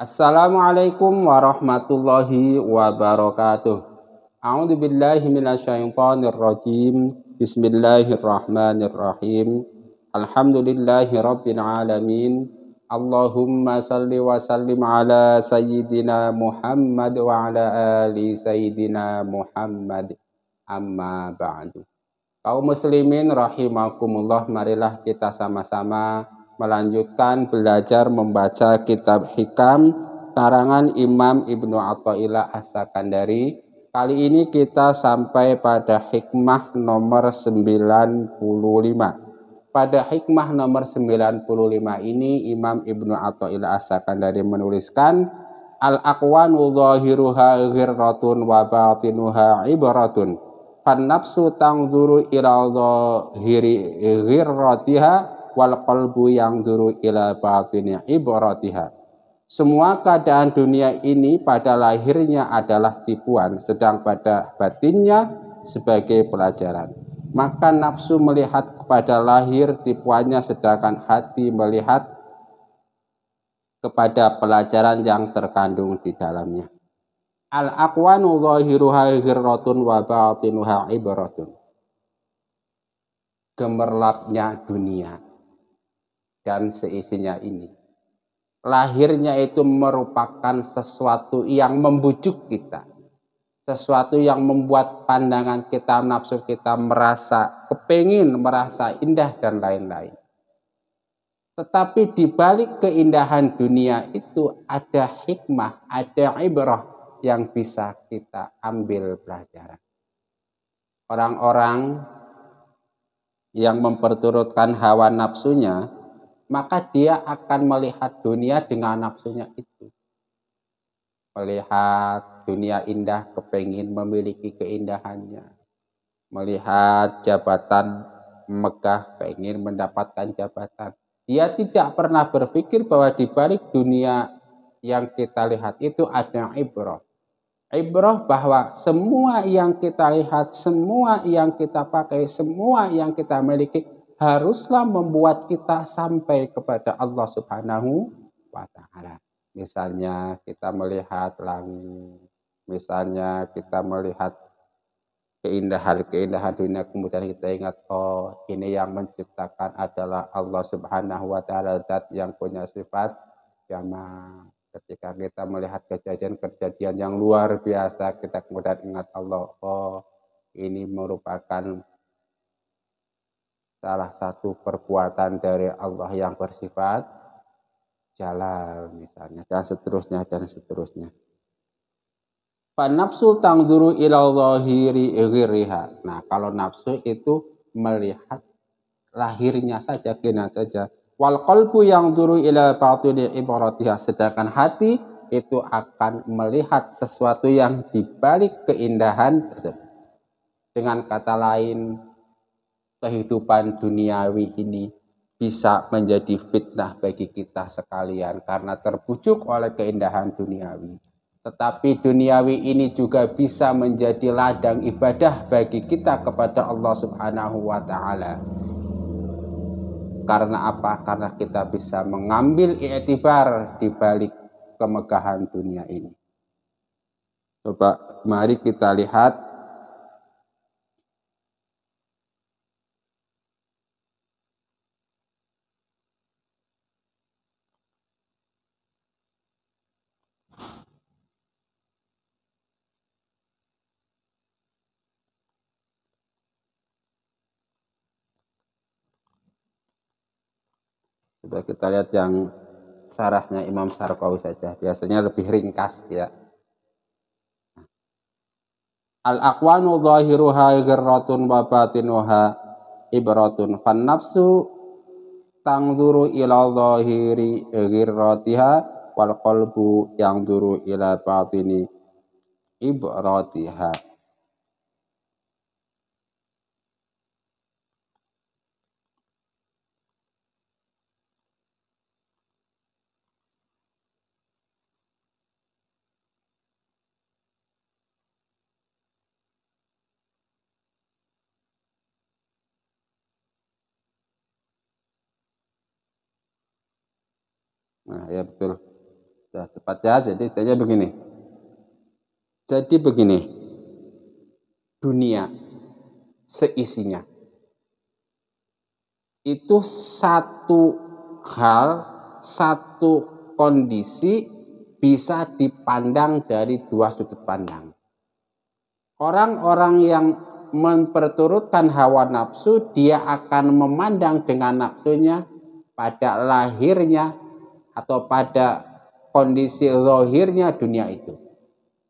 Assalamualaikum warahmatullahi wabarakatuh. A'udzu billahi minasyaitonir rajim. Bismillahirrahmanirrahim. Alhamdulillahi rabbil alamin. Allahumma salli wa sallim ala sayyidina Muhammad wa ala ali sayyidina Muhammad. Amma ba'du. Kaum muslimin rahimakumullah, marilah kita sama-sama melanjutkan belajar membaca kitab hikam karangan Imam Ibnu Athaillah As-Sakandari. Kali ini kita sampai pada hikmah nomor 95. Pada hikmah nomor 95 ini Imam Ibnu Athaillah As-Sakandari menuliskan Al-aqwanu zahiruha ghirratun wa batinuha ibratun. Fan nafsu tangzuru ila zahiri ghirratiha wal qalbu yang duru ila batini ibaratiha. Semua keadaan dunia ini pada lahirnya adalah tipuan, sedang pada batinnya sebagai pelajaran. Maka nafsu melihat kepada lahir tipuannya, sedangkan hati melihat kepada pelajaran yang terkandung di dalamnya. Al-aqwanu zahiruha ghirratun wa batinuha ibratun. Gemerlapnya dunia dan seisinya ini. Lahirnya itu merupakan sesuatu yang membujuk kita. Sesuatu yang membuat pandangan kita, nafsu kita merasa kepingin, merasa indah dan lain-lain. Tetapi di balik keindahan dunia itu ada hikmah, ada ibrah yang bisa kita ambil pelajaran. Orang-orang yang memperturutkan hawa nafsunya maka dia akan melihat dunia dengan nafsunya itu. Melihat dunia indah, kepingin memiliki keindahannya. Melihat jabatan megah, pengen mendapatkan jabatan. Dia tidak pernah berpikir bahwa di balik dunia yang kita lihat itu ada ibrah. Ibrah bahwa semua yang kita lihat, semua yang kita pakai, semua yang kita miliki haruslah membuat kita sampai kepada Allah Subhanahu wa taala. Misalnya kita melihat langit, misalnya kita melihat keindahan-keindahan dunia kemudian kita ingat oh ini yang menciptakan adalah Allah Subhanahu wa taala zat yang punya sifat jamal. Ketika kita melihat kejadian-kejadian yang luar biasa kita kemudian ingat Allah oh ini merupakan salah satu perbuatan dari Allah yang bersifat jalal misalnya dan seterusnya dan seterusnya. Nafsu tangzuru ila zahiri ghiriha. Nah, kalau nafsu itu melihat lahirnya saja, kena saja. Wal qalbu yang duru ila batini ibaratiha. Sedangkan hati itu akan melihat sesuatu yang dibalik keindahan tersebut. Dengan kata lain, kehidupan duniawi ini bisa menjadi fitnah bagi kita sekalian karena terbujuk oleh keindahan duniawi. Tetapi duniawi ini juga bisa menjadi ladang ibadah bagi kita kepada Allah Subhanahu wa taala. Karena apa? Karena kita bisa mengambil i'tibar di balik kemegahan dunia ini. Coba mari kita lihat Coba kita lihat yang sarahnya Imam Sarqawi saja. Biasanya lebih ringkas ya. Al-aqwanu zahiruha gharratun wa batinuha ibratun. Fan nafsu tangzuru ila zahiri ghirratiha wal qalbu yang duru ila batini ibratiha. Nah, ya betul. Sudah tepat ya, jadi istilahnya begini. Jadi begini, dunia seisinya itu satu hal, satu kondisi bisa dipandang dari dua sudut pandang. Orang-orang yang memperturutkan hawa nafsu, dia akan memandang dengan nafsunya pada lahirnya atau pada kondisi rohirnya dunia itu.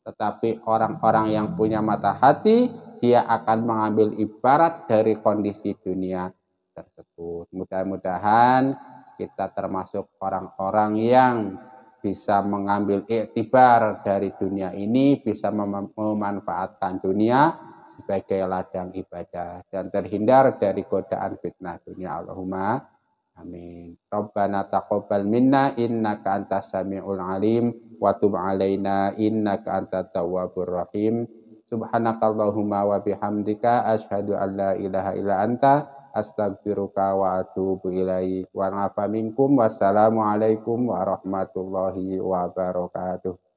Tetapi orang-orang yang punya mata hati, dia akan mengambil ibarat dari kondisi dunia tersebut. Mudah-mudahan kita termasuk orang-orang yang bisa mengambil iktibar dari dunia ini, bisa mem memanfaatkan dunia sebagai ladang ibadah dan terhindar dari godaan fitnah dunia. Allahumma amin. Rabbana taqabbal minna innaka antas samiul alim wa tub alaina innaka antat tawwabur rahim. Subhanakallahumma wa bihamdika asyhadu an la ilaha illa anta astagfiruka wa atubu ilaik wa nafa minkum wassalamualaikum warahmatullahi wabarakatuh